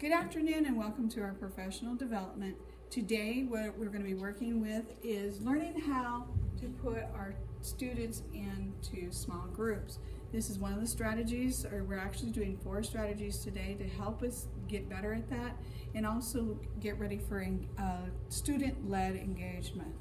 Good afternoon and welcome to our professional development. Today what we're going to be working with is learning how to put our students into small groups. This is one of the strategies, or we're actually doing four strategies today to help us get better at that and also get ready for uh, student-led engagement.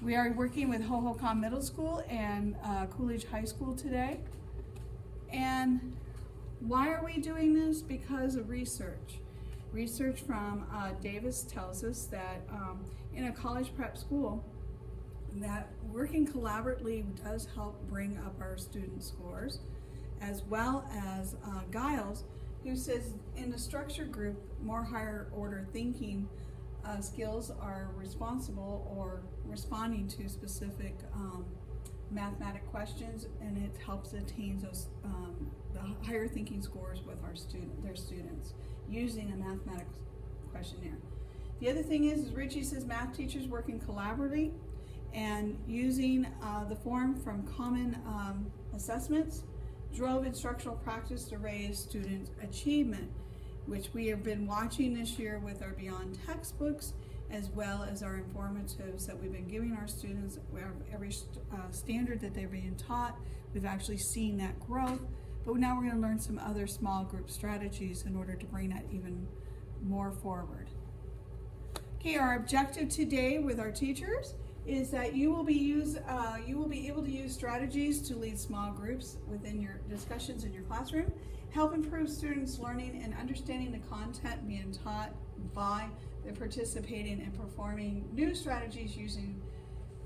We are working with Hohokam Middle School and uh, Coolidge High School today. And why are we doing this? Because of research. Research from uh, Davis tells us that um, in a college prep school, that working collaboratively does help bring up our student scores, as well as uh, Giles, who says in the structure group, more higher order thinking uh, skills are responsible or responding to specific um, mathematic questions, and it helps attain those um, the higher thinking scores with our student their students using a mathematics questionnaire. The other thing is, is Richie says math teachers working collaboratively and using uh, the form from common um, assessments drove instructional practice to raise student achievement, which we have been watching this year with our Beyond textbooks as well as our informatives that we've been giving our students. Every uh, standard that they're being taught, we've actually seen that growth. But now we're going to learn some other small group strategies in order to bring that even more forward. Okay, our objective today with our teachers is that you will be use uh, you will be able to use strategies to lead small groups within your discussions in your classroom, help improve students' learning and understanding the content being taught by the participating and performing new strategies using.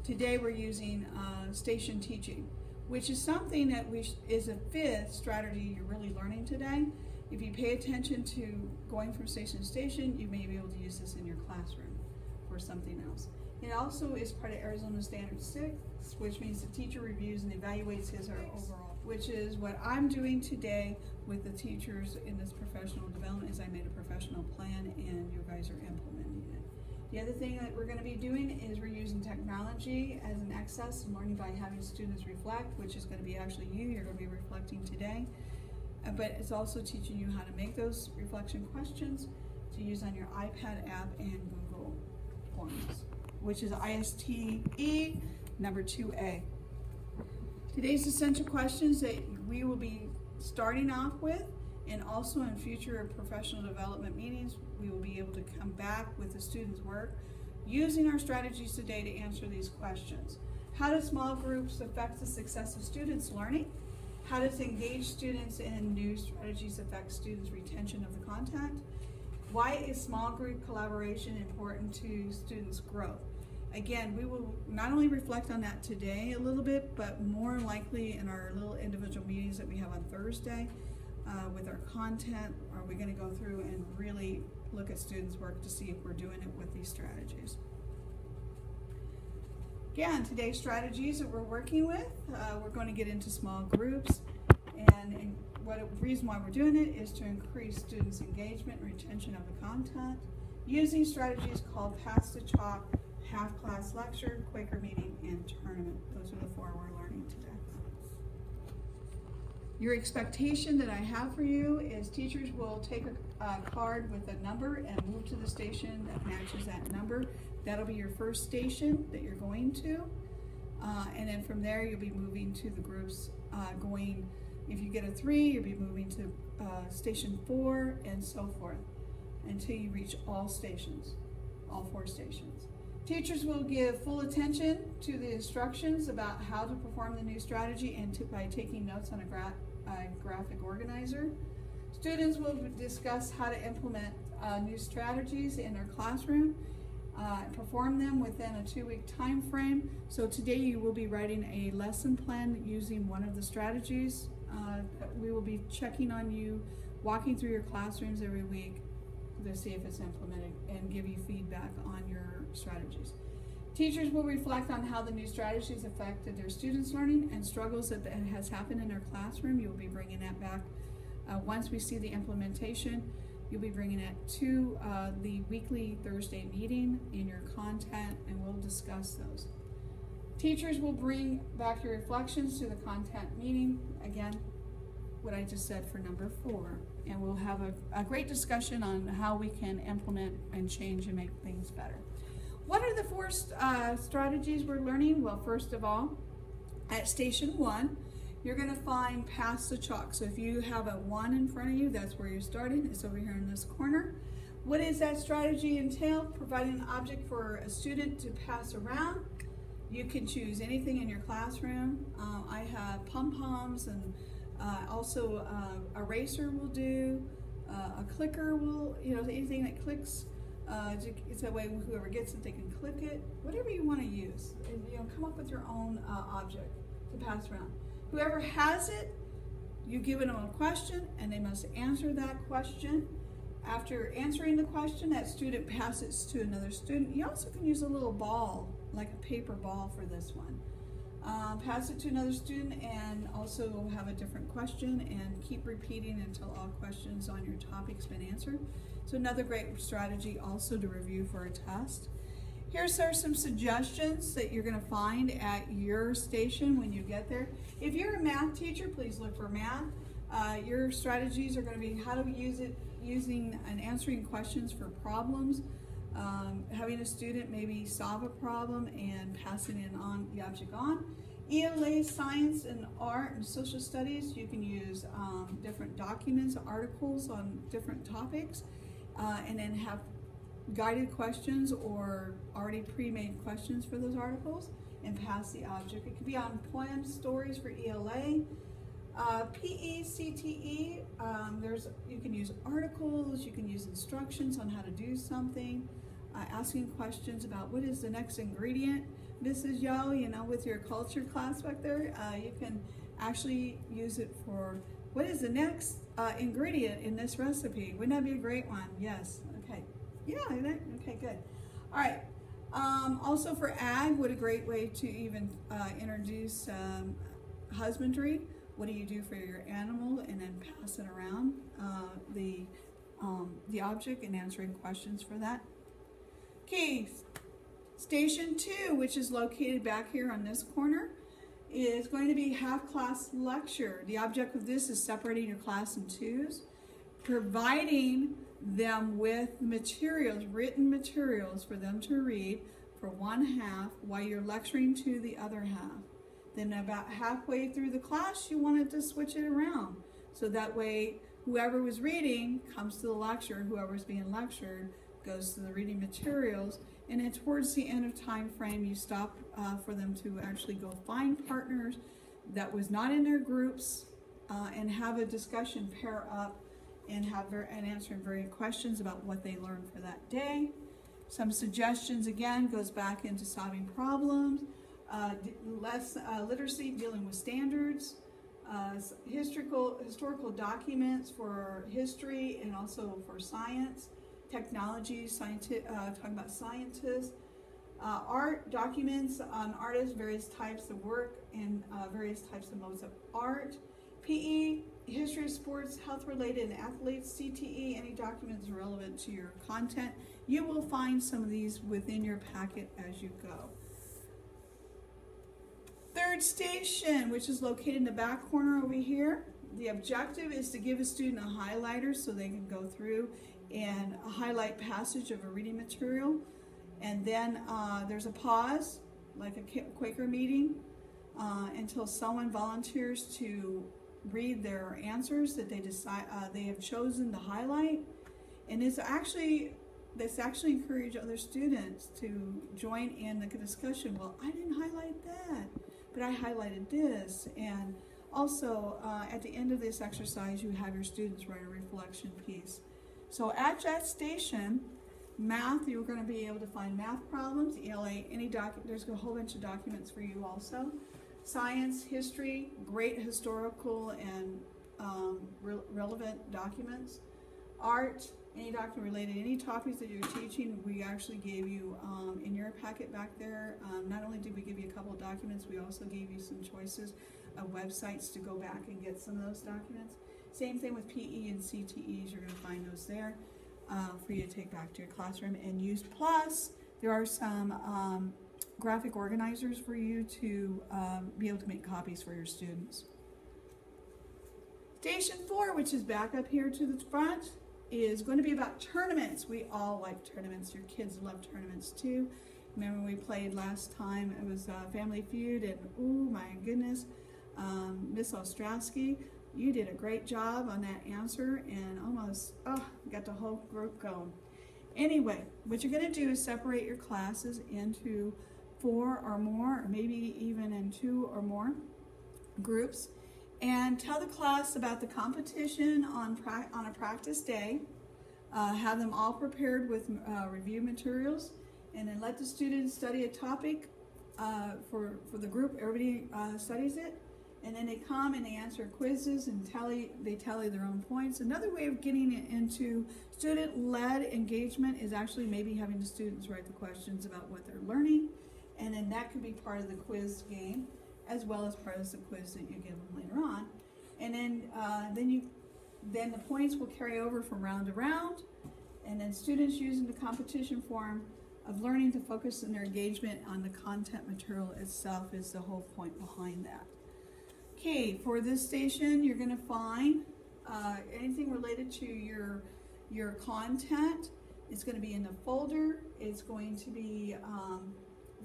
Today we're using uh, station teaching which is something that we is a fifth strategy you're really learning today. If you pay attention to going from station to station, you may be able to use this in your classroom for something else. It also is part of Arizona Standard 6, which means the teacher reviews and evaluates his or her overall, which is what I'm doing today with the teachers in this professional development is I made a professional plan and you guys are implementing it. The other thing that we're going to be doing is we're using technology as an access and learning by having students reflect, which is going to be actually you. You're going to be reflecting today. Uh, but it's also teaching you how to make those reflection questions to use on your iPad app and Google Forms, which is ISTE number 2A. Today's essential questions that we will be starting off with and also in future professional development meetings, we will be able to come back with the students' work using our strategies today to answer these questions. How do small groups affect the success of students' learning? How does engage students in new strategies affect students' retention of the content? Why is small group collaboration important to students' growth? Again, we will not only reflect on that today a little bit, but more likely in our little individual meetings that we have on Thursday uh, with our content? Are we going to go through and really look at students' work to see if we're doing it with these strategies? Again, today's strategies that we're working with, uh, we're going to get into small groups. And, what reason why we're doing it is to increase students' engagement and retention of the content using strategies called Pass the Chalk, Half Class Lecture, Quaker Meeting, and Tournament. Those are the four we're learning today. Your expectation that I have for you is teachers will take a, a card with a number and move to the station that matches that number. That'll be your first station that you're going to. Uh, and then from there, you'll be moving to the groups uh, going, if you get a three, you'll be moving to uh, station four and so forth until you reach all stations, all four stations. Teachers will give full attention to the instructions about how to perform the new strategy and to, by taking notes on a, gra a graphic organizer. Students will discuss how to implement uh, new strategies in their classroom uh, perform them within a two-week time frame. So today you will be writing a lesson plan using one of the strategies. Uh, we will be checking on you, walking through your classrooms every week to see if it's implemented and give you feedback on your strategies. Teachers will reflect on how the new strategies affected their students' learning and struggles that, has happened in their classroom. You'll be bringing that back uh, once we see the implementation. You'll be bringing it to uh, the weekly Thursday meeting in your content, and we'll discuss those. Teachers will bring back your reflections to the content meeting. Again, what I just said for number four. and we'll have a, a great discussion on how we can implement and change and make things better. What are the four uh, strategies we're learning? Well, first of all, at station one, you're going to find pass the chalk. So if you have a one in front of you, that's where you're starting. It's over here in this corner. What does that strategy entail? Providing an object for a student to pass around. You can choose anything in your classroom. Uh, I have pom-poms and uh, also uh, eraser will do, uh, a clicker will, you know, anything that clicks. Uh, it's that way whoever gets it, they can click it. Whatever you want to use, you know, come up with your own uh, object to pass around. Whoever has it, you give them a question, and they must answer that question. After answering the question, that student passes to another student. You also can use a little ball, like a paper ball for this one. Uh, pass it to another student and also have a different question and keep repeating until all questions on your topic's been answered. So another great strategy also to review for a test. Here's are some suggestions that you're going to find at your station when you get there. If you're a math teacher, please look for math. Uh, your strategies are going to be how to use it using and answering questions for problems, um, having a student maybe solve a problem and passing it on the object on. ELA science and art and social studies, you can use um, different documents, articles on different topics, uh, and then have guided questions or already pre-made questions for those articles and pass the object. It could be on poems, stories for ELA. Uh, PE, CTE, um, there's, you can use articles, you can use instructions on how to do something, uh, asking questions about what is the next ingredient. Mrs. Yo, you know, with your culture class back there, uh, you can actually use it for what is the next uh, ingredient in this recipe? Wouldn't that be a great one? Yes. Okay. Yeah. Okay. Good. All right. Um, also for ag, what a great way to even uh, introduce um, husbandry. What do you do for your animal, and then pass it around uh, the um, the object and answering questions for that. Keys. Station two, which is located back here on this corner, is going to be half class lecture. The object of this is separating your class in twos, providing them with materials, written materials for them to read for one half while you're lecturing to the other half. Then about halfway through the class, you wanted to switch it around. So that way, whoever was reading comes to the lecture, whoever's being lectured goes to the reading materials, and towards the end of time frame, you stop uh, for them to actually go find partners that was not in their groups uh, and have a discussion, pair up, and have ver- and answering various questions about what they learned for that day. Some suggestions again goes back into solving problems, uh, less uh, literacy, dealing with standards, uh, historical historical documents for history and also for science technology, scienti- uh, talking about scientists, uh, art documents on artists, various types of work, and uh, various types of modes of art. PE, history of sports, health related, and athletes. CTE, any documents relevant to your content. You will find some of these within your packet as you go. Third station, which is located in the back corner over here. The objective is to give a student a highlighter so they can go through and a highlight passage of a reading material. And then uh, there's a pause, like a Quaker meeting, uh, until someone volunteers to read their answers that they decide uh, they have chosen to highlight. And it's actually this actually encourage other students to join in the discussion. Well, I didn't highlight that, but I highlighted this. And also, uh, at the end of this exercise, you have your students write a reflection piece. So at that station, math, you're going to be able to find math problems, ELA, any doc, there's a whole bunch of documents for you also. Science, history, great historical and um, re relevant documents. Art, any document related any topics that you're teaching, we actually gave you um, in your packet back there. Um, not only did we give you a couple of documents, we also gave you some choices of websites to go back and get some of those documents. Same thing with PE and CTEs, you're going to find those there uh, for you to take back to your classroom and use. Plus, there are some um, graphic organizers for you to um, be able to make copies for your students. Station four, which is back up here to the front, is going to be about tournaments. We all like tournaments. Your kids love tournaments too. Remember we played last time? It was uh, Family Feud, and oh my goodness, um, Miss Ostrowski, you did a great job on that answer, and almost oh, got the whole group going. Anyway, what you're going to do is separate your classes into four or more, or maybe even in two or more groups, and tell the class about the competition on, on a practice day. Uh, have them all prepared with uh, review materials, and then let the students study a topic uh, for, for the group. Everybody uh, studies it, and then they come and they answer quizzes and tally they tally their own points. Another way of getting it into student-led engagement is actually maybe having the students write the questions about what they're learning, and then that could be part of the quiz game as well as part of the quiz that you give them later on. And then uh, then you then the points will carry over from round to round, and then students using the competition form of learning to focus on their engagement on the content material itself is the whole point behind that. Okay, for this station, you're going to find uh, anything related to your your content. It's going to be in the folder. It's going to be um,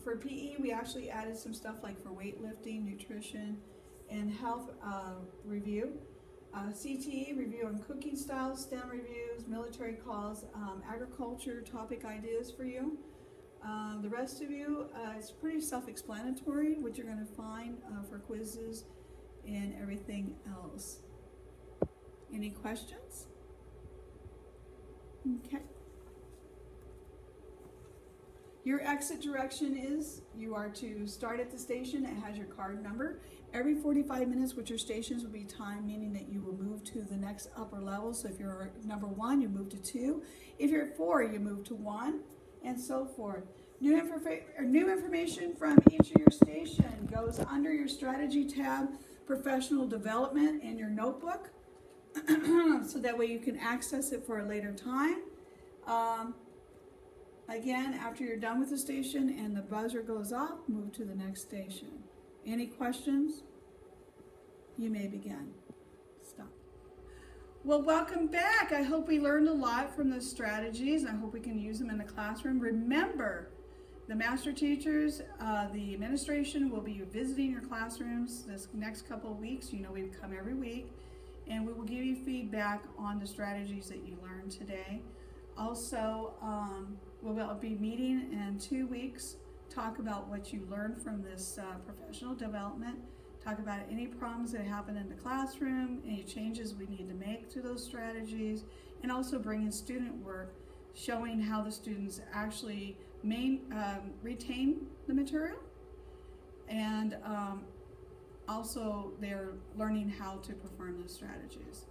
for PE. We actually added some stuff like for weightlifting, nutrition, and health uh, review. Uh, CTE review on cooking styles, STEM reviews, military calls, um, agriculture topic ideas for you. Um, the rest of you, uh, it's pretty self-explanatory what you're going to find uh, for quizzes and everything else. Any questions? Okay. Your exit direction is you are to start at the station. It has your card number. Every 45 minutes with your stations will be time, meaning that you will move to the next upper level. So if you're number one, you move to two. If you're at four, you move to one, and so forth. New, new information from each of your station goes under your strategy tab professional development in your notebook so that way you can access it for a later time. Um, again, after you're done with the station and the buzzer goes off, move to the next station. Any questions? You may begin. Stop. Well, welcome back. I hope we learned a lot from the strategies. I hope we can use them in the classroom. Remember, the master teachers, uh, the administration will be visiting your classrooms this next couple of weeks. You know we've come every week and we will give you feedback on the strategies that you learned today. Also, um, we'll be meeting in two weeks, talk about what you learned from this uh, professional development, talk about any problems that happen in the classroom, any changes we need to make to those strategies, and also bring in student work showing how the students actually main, um, retain the material and um, also they're learning how to perform those strategies.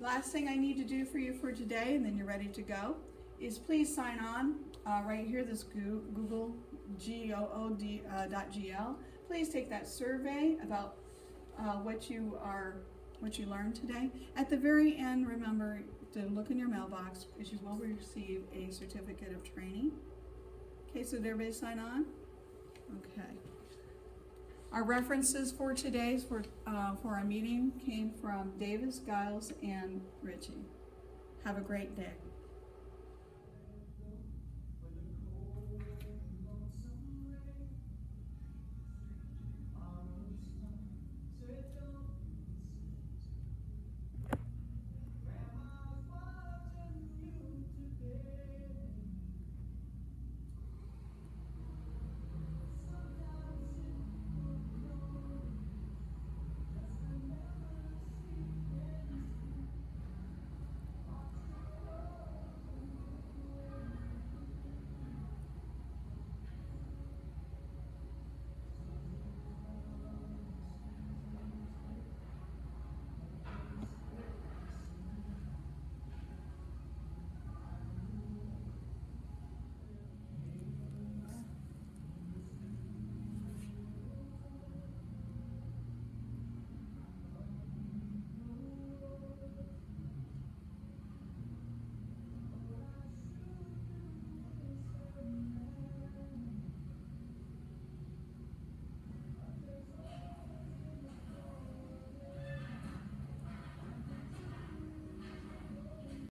Last thing I need to do for you for today, and then you're ready to go, is please sign on uh, right here, this Google G-O-O-D uh, dot G-L. Please take that survey about uh, what you are, what you learned today. At the very end, remember to look in your mailbox because you will receive a certificate of training. Okay, so did everybody sign on? Okay. Our references for today's for, uh, for our meeting came from Davis, Giles, and Richie. Have a great day.